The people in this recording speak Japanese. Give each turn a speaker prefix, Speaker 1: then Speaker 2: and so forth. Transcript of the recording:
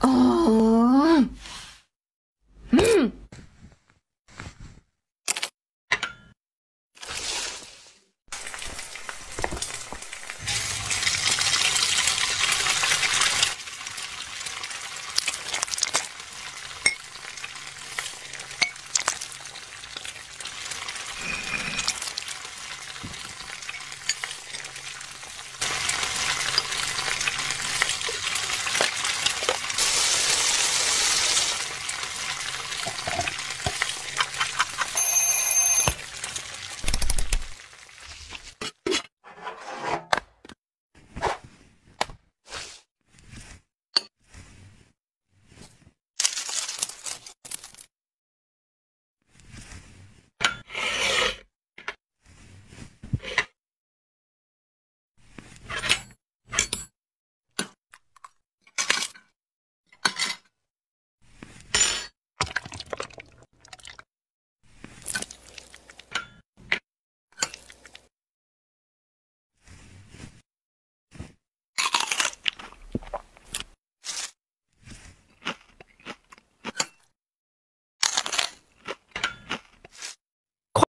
Speaker 1: ああ